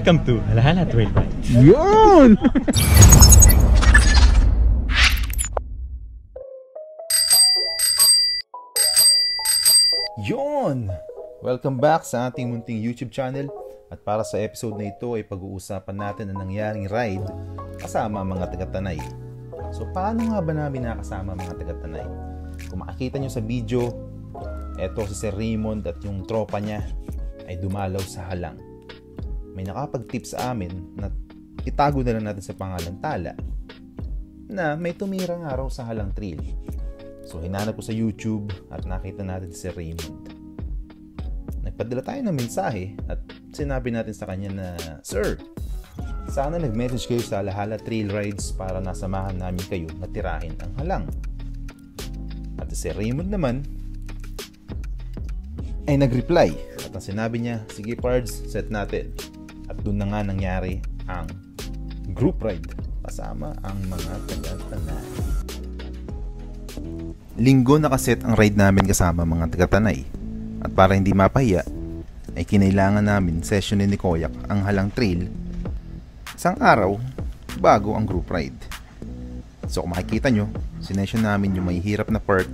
Welcome to Halahala Trail Ride. Yun! Yun! Welcome back sa ating munting YouTube channel at para sa episode na ito ay pag-uusapan natin ang nangyaring ride kasama mga taga-Tanay. So paano nga ba namin nakasama mga taga-Tanay? Kung makikita nyo sa video, eto si Sir Raymond at yung tropa niya ay dumalaw sa halang. May nakapag-tip sa amin na itago na lang natin sa pangalan Tala na may tumirang araw sa halang trail. So hinanap ko sa YouTube at nakita natin si Raymond. Nagpadala tayo ng mensahe at sinabi natin sa kanya na, Sir, sana nag-message kayo sa Alahala Trail Rides para nasamahan namin kayo na tirahin ang halang. At si Raymond naman ay nag-reply at ang sinabi niya, sige pards, set natin. At doon na nga nangyari ang group ride kasama ang mga taga-tanay. Linggo nakaset ang ride namin kasama mga taga-tanay. At para hindi mapahiya, ay kinailangan namin sessionin ni Koyak ang halang trail isang araw bago ang group ride. So kung makikita nyo, sinession namin yung may hirap na part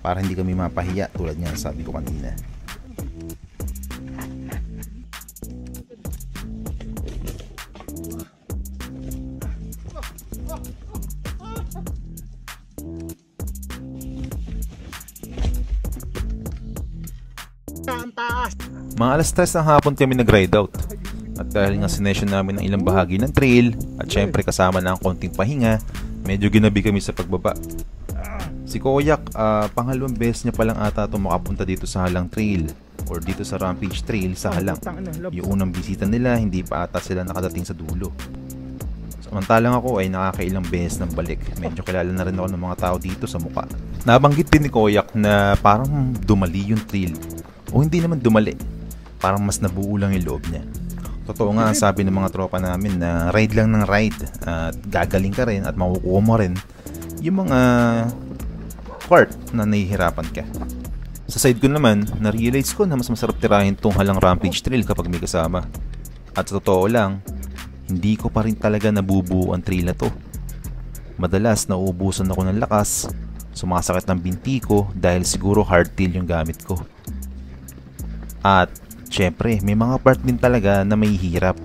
para hindi kami mapahiya tulad nga sabi ko kanina. Mga alas 3 ng hapon kami nag-ride out. At dahil nga sinesyon namin ang ilang bahagi ng trail at syempre kasama na ang konting pahinga, medyo ginabi kami sa pagbaba. Si Koyak, uh, pangalawang beses niya palang ata ito makapunta dito sa Halang Trail or dito sa Rampage Trail sa Halang. Yung unang bisita nila, hindi pa ata sila nakadating sa dulo. Samantalang ako ay nakakailang beses ng balik. Medyo kilala na rin ako ng mga tao dito sa muka. Nabanggit din ni Koyak na parang dumali yung trail. O hindi naman dumali. Parang mas nabuo lang yung loob niya. Totoo nga ang sabi ng mga tropa namin na ride lang ng ride at gagaling ka rin at makukuha mo rin yung mga part na nahihirapan ka. Sa side ko naman, na-realize ko na mas masarap tirahin tong halang rampage trail kapag may kasama. At sa totoo lang, hindi ko pa rin talaga nabubuo ang trail na to. Madalas nauubusan ako ng lakas, sumasakit ng binti ko dahil siguro hardtail yung gamit ko. At syempre, may mga part din talaga na may hirap.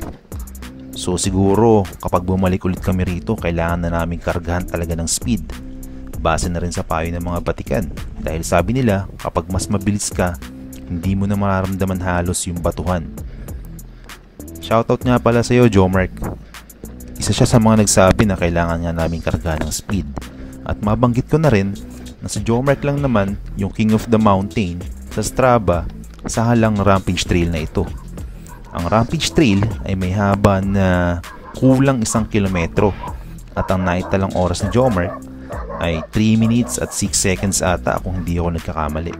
So siguro kapag bumalik ulit kami rito, kailangan na namin kargahan talaga ng speed. Base na rin sa payo ng mga batikan. Dahil sabi nila, kapag mas mabilis ka, hindi mo na mararamdaman halos yung batuhan. Shoutout nga pala sa iyo, Jomark. Isa siya sa mga nagsabi na kailangan nga namin kargahan ng speed. At mabanggit ko na rin na si Jomark lang naman yung King of the Mountain sa Strava sa halang Rampage Trail na ito. Ang Rampage Trail ay may haba na kulang isang kilometro at ang naitalang oras ni Jomer ay 3 minutes at 6 seconds ata kung hindi ako nagkakamali.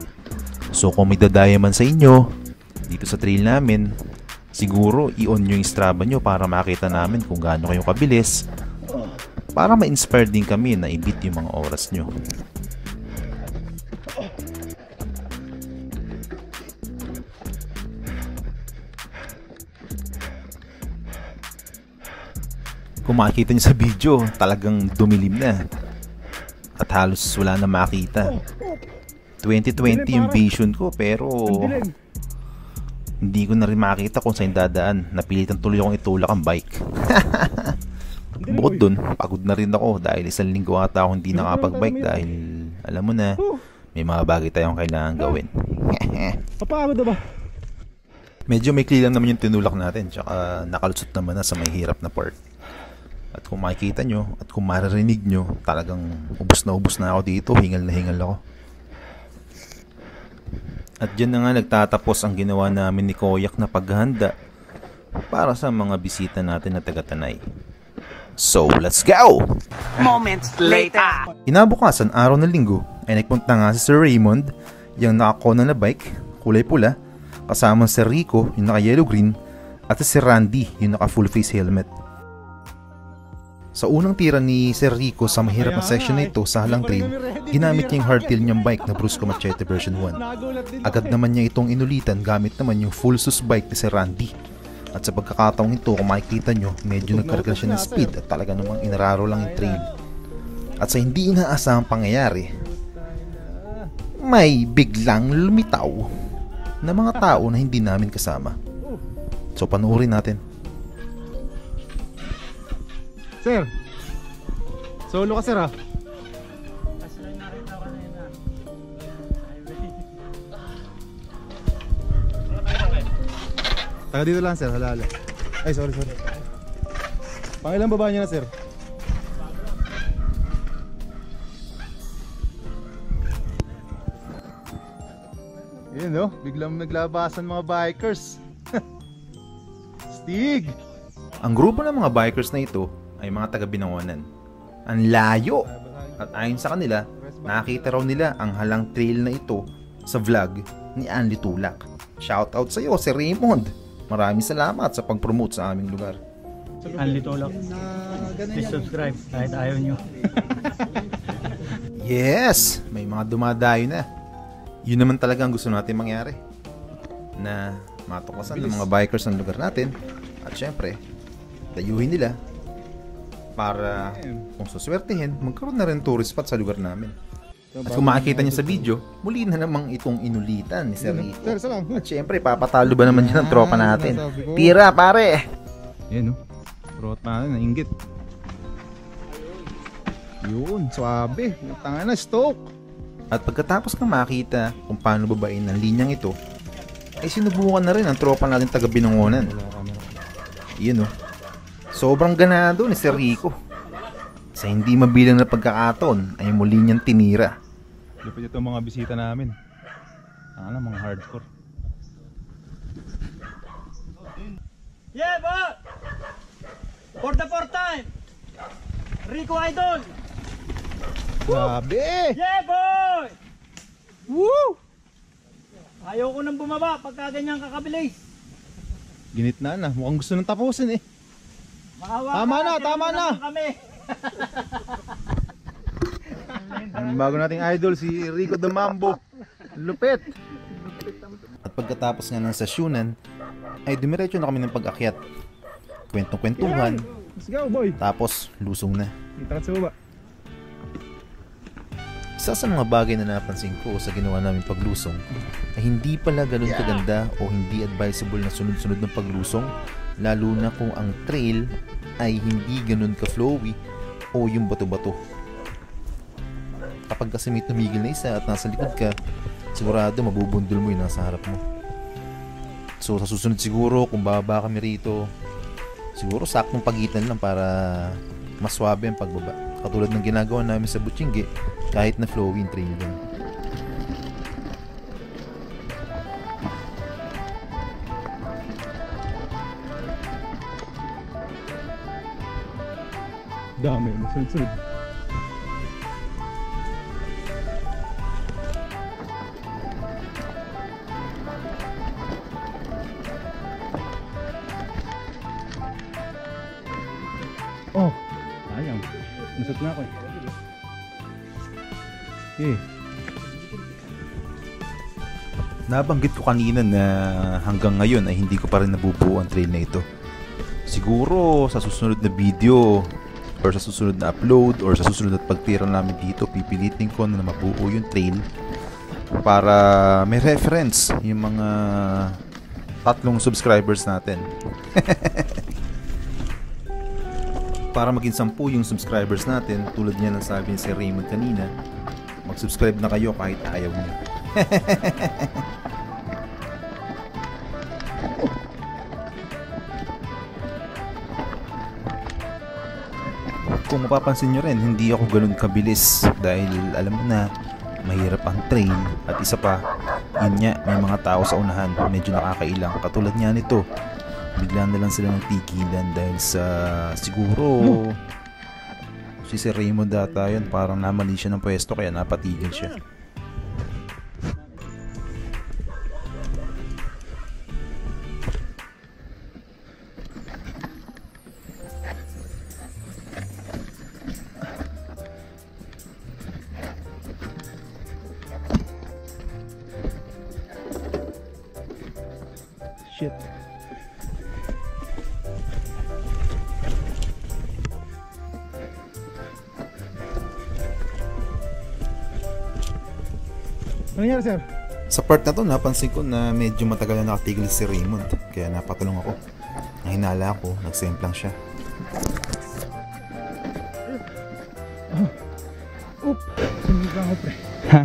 So kung may dadaya man sa inyo dito sa trail namin, siguro i-on nyo yung Strava nyo para makita namin kung gaano kayo kabilis para ma-inspire din kami na i-beat yung mga oras nyo. Kung makikita nyo sa video, talagang dumilim na. At halos wala na makita. 2020 yung vision ko pero hindi ko na rin makita kung saan dadaan. Napilitan tuloy akong itulak ang bike. Bukod dun, pagod na rin ako dahil isang linggo ata ako hindi nakapag-bike dahil alam mo na, may mga bagay tayong kailangan gawin. Papagod ba? Medyo may lang naman yung tinulak natin tsaka nakalusot naman na sa may hirap na part. At kung makikita nyo at kung maririnig nyo, talagang ubus na ubus na ako dito, hingal na hingal ako. At dyan na nga nagtatapos ang ginawa namin ni Koyak na paghahanda para sa mga bisita natin na taga-tanay. So, let's go! Moments later! Inabukasan araw ng linggo ay nagpunta nga si Sir Raymond, yung nakakona na bike, kulay pula, kasama si Rico, yung naka yellow green, at si Randy, yung naka full face helmet. Sa unang tira ni Sir Rico sa mahirap na section na ito sa Halang Trail, ginamit niya yung hardtail niyang bike na Brusco Machete version 1. Agad naman niya itong inulitan gamit naman yung full sus bike ni Sir Randy. At sa pagkakataong ito, kung makikita nyo, medyo nagkarga siya ng speed at talaga namang inararo lang yung trail. At sa hindi inaasahang pangyayari, may biglang lumitaw na mga tao na hindi namin kasama. So panoorin natin. Sir! Solo ka, sir, ah. Taga dito lang, sir. Halala. Ay, sorry, sorry. Pangilang baba niyo na, sir? Yun, no? Biglang naglabasan mga bikers. Stig! Ang grupo ng mga bikers na ito ay mga taga Binangonan. Ang layo! At ayon sa kanila, nakita raw nila ang halang trail na ito sa vlog ni Anli Tulak. Shoutout sa iyo, si Raymond! Maraming salamat sa pag-promote sa aming lugar. Anli Tolak. Please subscribe kahit ayaw nyo. Yes! May mga dumadayo na. Yun naman talaga ang gusto natin mangyari. Na matuklasan ng mga bikers ng lugar natin. At syempre, tayuhin nila para kung suswertehin, magkaroon na rin tourist spot sa lugar namin. At kung makikita niyo sa video, muli na namang itong inulitan ni Sir Rico. Sir, lang. At syempre, papatalo ba naman yan ang tropa Ah, natin? sinasabi ko. Tira, pare! Yan, no? Rot na nainggit. Yun, swabe. Tanga na, stoke. At pagkatapos ng makita kung paano babain ang linyang ito, ay sinubukan na rin ang tropa natin taga Binangonan. Yun oh. Sobrang ganado ni Sir Rico. Sa hindi mabilang na pagkakataon ay muli niyang tinira. Lupit ito mga bisita namin. Tanga na, mga hardcore. Yeah, ba! For the fourth time! Rico Idol! Grabe! Yeah, boy! Woo! Ayaw ko nang bumaba pagka ganyan kakabilis. Ginit na na. Mukhang gusto nang tapusin eh. Tama na, tama na. Ang bago nating idol, si Rico the Mambo. Lupit! At pagkatapos nga ng sasyunan, ay dumiretso na kami ng pag-akyat. Kwentong-kwentuhan, Let's go, boy! tapos lusong na. Kita ka sa baba. Isa sa mga bagay na napansin ko sa ginawa namin paglusong ay hindi pala ganun kaganda o hindi advisable na sunod-sunod ng paglusong lalo na kung ang trail ay hindi ganun ka-flowy o yung bato-bato. Kapag kasi may tumigil na isa at nasa likod ka, sigurado mabubundol mo yung nasa harap mo. So sa susunod siguro kung bababa kami rito, siguro saktong pagitan lang para mas swabe ang pagbaba. Katulad ng ginagawa namin sa Butchingge, kahit na flowing trail din. Dami, masunod-sunod. Nabanggit ko kanina na hanggang ngayon ay hindi ko pa rin nabubuo ang trail na ito. Siguro sa susunod na video or sa susunod na upload or sa susunod na pagtira namin dito, pipilitin ko na mabuo yung trail para may reference yung mga tatlong subscribers natin. para maging sampu yung subscribers natin, tulad niya ng sabi ni si Raymond kanina, mag-subscribe na kayo kahit ayaw niyo. Kung mapapansin nyo rin, hindi ako ganun kabilis dahil alam mo na mahirap ang train at isa pa, yun nga, may mga tao sa unahan medyo nakakailang. Katulad nga nito, bigla na lang sila nagtigilan dahil sa siguro si Sir Raymond data yun parang namali siya ng pwesto kaya napatigil siya. Nangyari, sir? Sa part na to, napansin ko na medyo matagal na nakatigil si Raymond. Kaya napatulong ako. Ang hinala ko, nagsemplang siya. Oop! Ba ako, pre? Ha?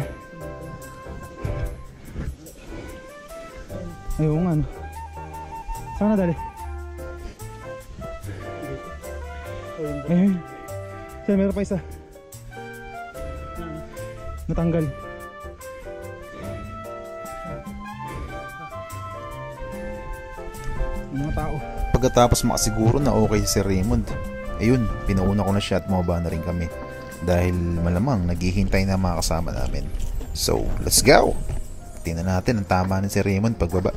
Ayaw nga, no? Saan na dali? Ayun. Sir, meron pa isa. Natanggal. Ang mga tao. Pagkatapos makasiguro na okay si Raymond, ayun, pinauna ko na siya at bumaba na rin kami. Dahil malamang naghihintay na mga kasama namin. So, let's go! Tingnan natin ang tama ni si Raymond pagbaba.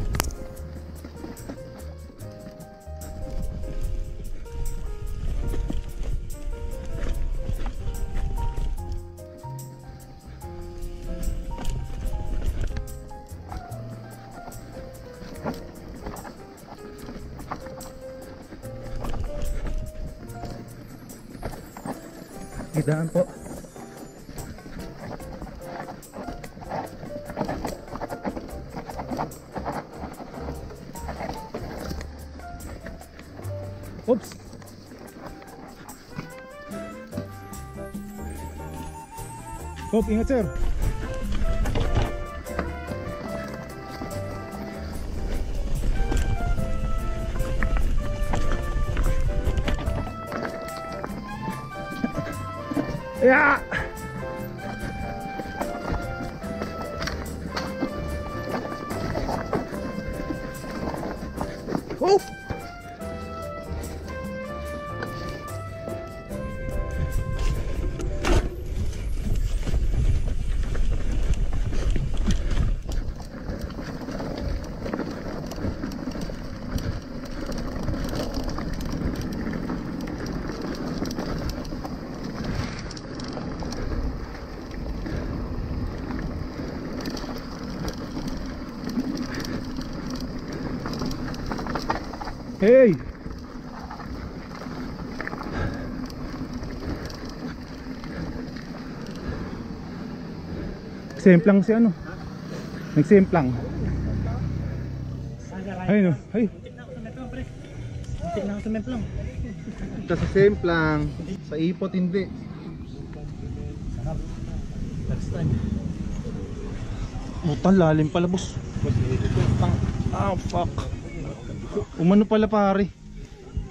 Hop, ingat sir. Yeah. Oh. Hey! Semplang si ano? Nagsemplang. Ayun oh. Ay. Tik na ako sa memplang. Sa semplang. Sa ipot hindi. Next time. Mutan lalim pala boss. Ah fuck. Umano pala pare.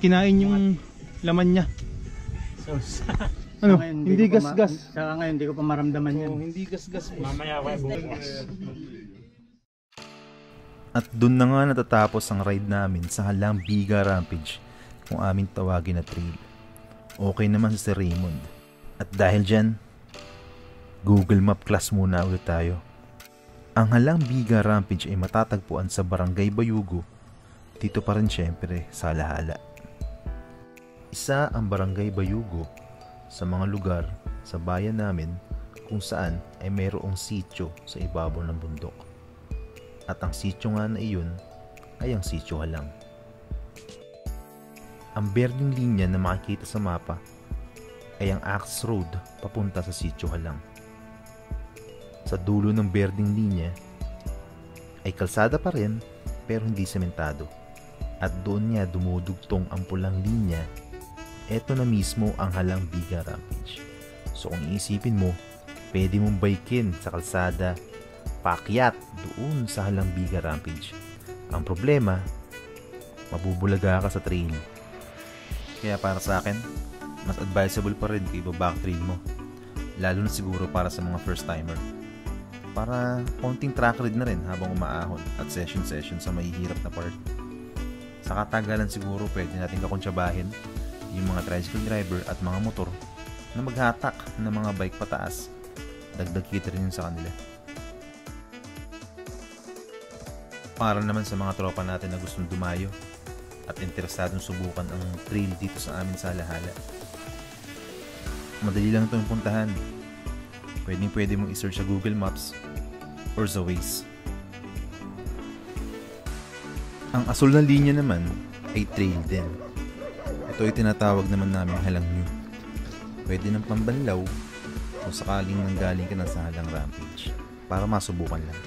Kinain yung laman niya. So, Ano? ngayon, Hindi gas-gas. Sa ngayon, hindi ko pa maramdaman yan. Oh, hindi gas-gas. Mamaya ako bukas. At dun na nga natatapos ang ride namin sa Halang Biga Rampage kung aming tawagin na trail. Okay naman si Sir Raymond. At dahil dyan, Google Map class muna ulit tayo. Ang Halang Biga Rampage ay matatagpuan sa Barangay Bayugo. Dito pa rin syempre sa Alahala. Isa ang Barangay Bayugo sa mga lugar sa bayan namin kung saan ay mayroong sityo sa ibabaw ng bundok. At ang sityo nga na iyon ay ang sityo halang. Ang berdeng linya na makikita sa mapa ay ang access road papunta sa sityo halang. Sa dulo ng berdeng linya ay kalsada pa rin pero hindi sementado. At doon niya dumudugtong ang pulang linya, eto na mismo ang halang Biga Rampage. So kung iisipin mo, pwede mong bikin sa kalsada paakyat doon sa Halangbiga Rampage. Ang problema, mabubulaga ka sa trail. Kaya para sa akin, mas advisable pa rin kung iba-back trail mo. Lalo na siguro para sa mga first timer. Para konting track read na rin habang umaahon at session-session sa mahihirap na part. Sa katagalan siguro pwede natin kakuntsabahin yung mga tricycle driver at mga motor na maghatak ng mga bike pataas. Dagdag kita rin sa kanila. Para naman sa mga tropa natin na gustong dumayo at interesadong subukan ang trail dito sa amin sa Alahala. Madali lang itong puntahan. Pwedeng pwede mong isearch sa Google Maps or sa Waze. Ang asul na linya naman ay trail din. Ito ay tinatawag naman namin halang new. Pwede ng pambanlaw kung sakaling nanggaling ka na sa halang rampage. para masubukan lang.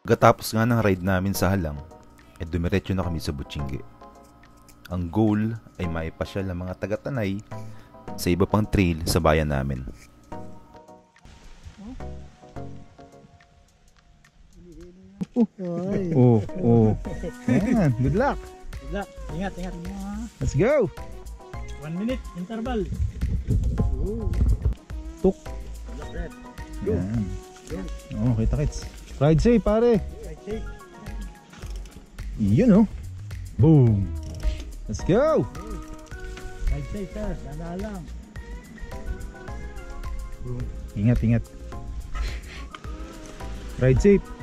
Pagkatapos nga ng ride namin sa Halang, ay dumiretso na kami sa Butchingge. Ang goal ay maipasyal ng mga taga-tanay sa iba pang trail sa bayan namin. Oh, oh. Yan, good luck. Wala. Ingat, ingat. Let's go. One minute, interval. Tuk. Yan. Oh, kita kits. Ride safe, pare. Right shake. Yun oh. Boom. Let's go. Right safe, sir. Dada lang. Ingat, ingat. Ride safe.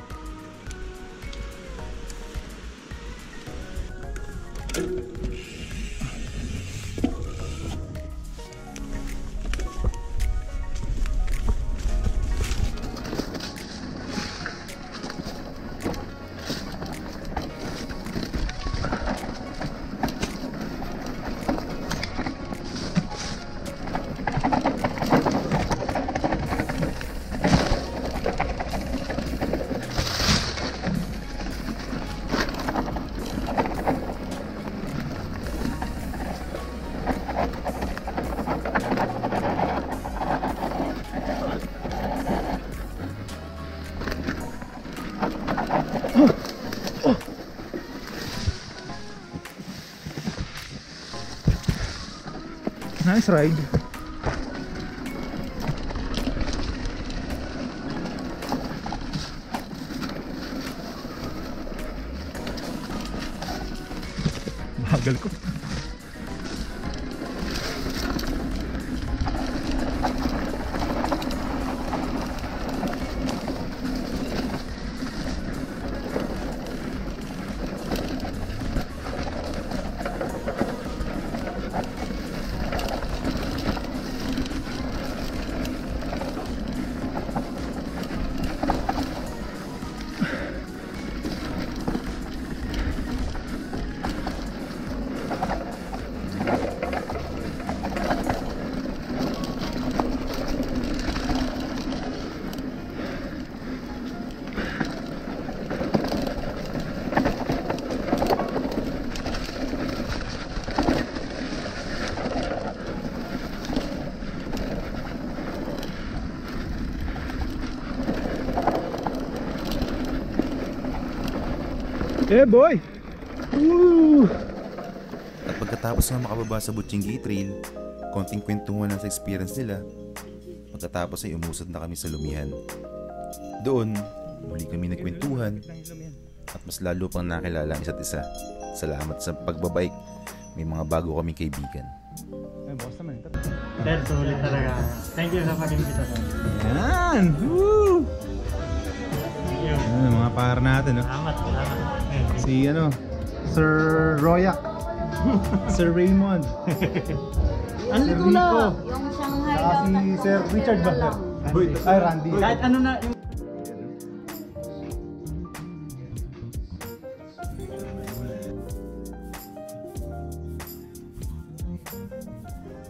Nice ride. Bagal ko. Eh boy. Woo! At pagkatapos nga makababa sa Butchinggi Trail, konting kwentuhan lang sa experience nila, pagkatapos ay umusad na kami sa lumihan. Doon, muli kami nagkwentuhan at mas lalo pang nakilala ang isa't isa. Salamat sa pagbabike, may mga bago kami kaibigan. Eh boss naman. Sir, sulit talaga. Thank you sa pag-imbita sir. Yan. Woo! Thank you. Yan, mga par natin. No? Salamat, salamat. Si ano, Sir Royak. Sir Raymond. Ang Sir ligo na. Rico. Yung Shanghai Saka daw si Sir Richard ba? Sir? Ay, Randy. Kahit ano na yung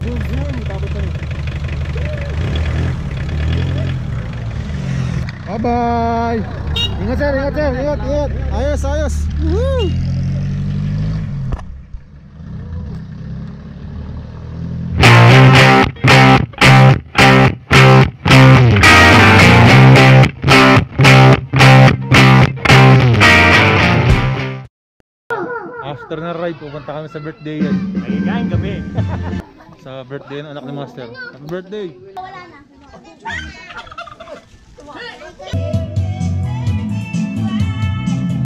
Boom, boom. Tapos ano? Bye-bye! Ingat sir, ingat sir, ingat, ingat. Ayos, ayos. Woo! After na ride, pupunta kami sa birthday yan. Nagigayang gabi. Sa birthday ng anak ni Master. Happy birthday! Wala na.